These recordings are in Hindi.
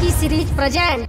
की सीरीज़ प्रेजेंट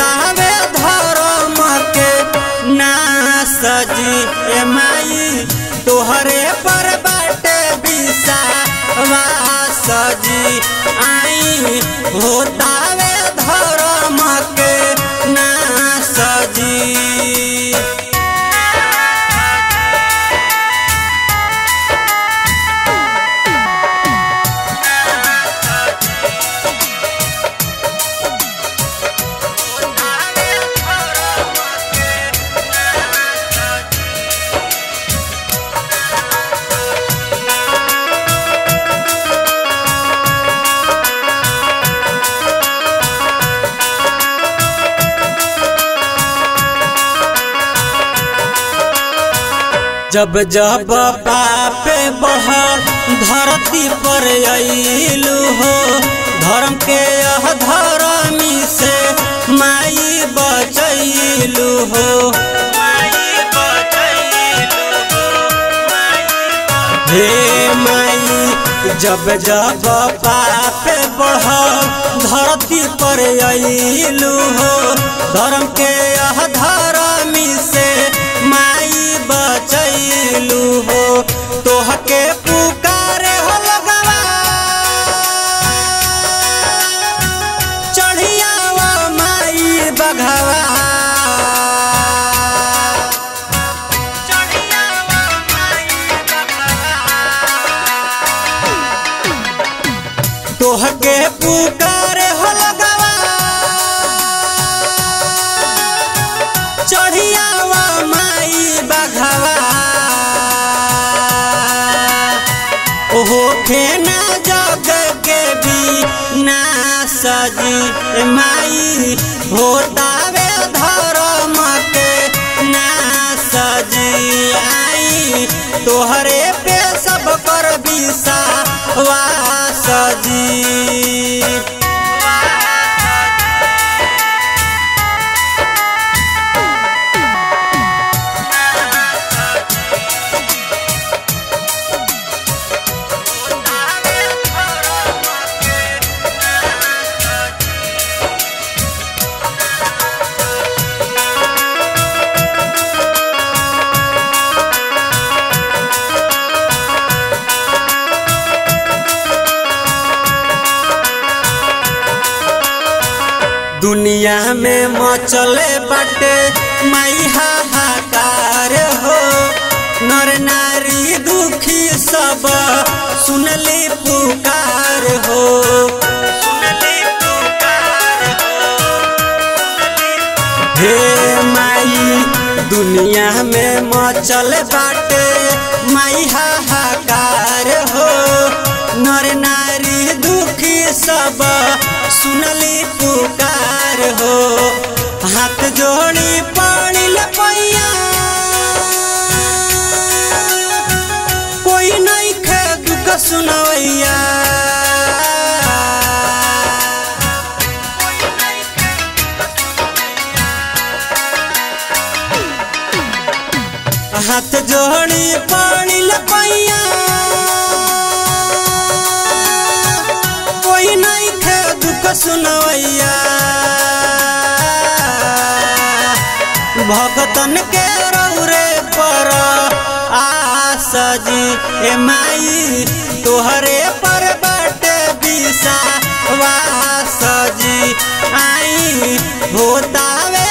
दावे धर्म के ना सजी ए माई। तोहरे पर बाटे बिसा सजी आई। हो दावे धर्म के ना सजी। जब जब पापे बढ़ल धरती पर अइलू हो, धर्म के यह धर्मी से माई बचैलू हो। हे माई, जब जब पापे बढ़ल धरती पर अइलू हो, धर्म के यह खेना जग के भी ना सजी माई। होतावे धर्म के ना सजी आई। तोहरे पे सब कर भी सजी। दुनिया में मचले बाटे माई हाहाकार हो। नर नारी दुखी सब, सुनली पुकार हो। हे। माई, दुनिया में मचल बाटे माई हाहाकार हो। नर नारी दुखी सब सुनली पुकार हो। हाथ जोड़ी पानी लपैया। कोई नहीं खे दुख सुनवैया। हाथ जोड़ी पानी लपैया। सुनवैया। भगतन के रौरे पर ए माई तोहरे पर बटे बिसा वास आई होतावे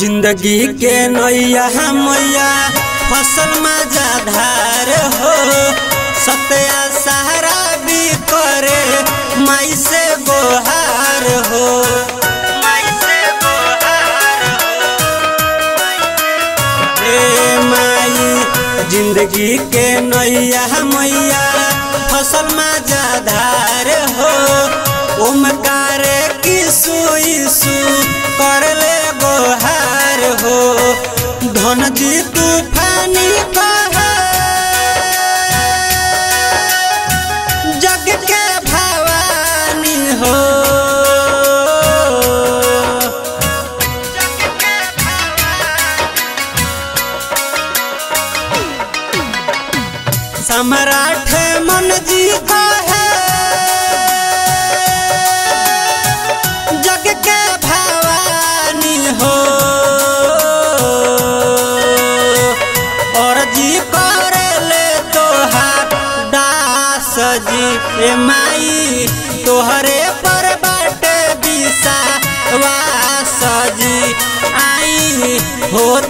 ज़िंदगी के नैया मैया फ़सल मज़ा धार हो। सत्या सहारा भी करे, माई से गोहार हो। ज़िंदगी के नैया मैया फ़सल मज़ा धार हो। ओमकार सु कर ले गोहार हो। धन जी तूफानी जग के भवानी हो। सम्राट ए माई तोहरे पर बाटे बिसा वास सजी आई होता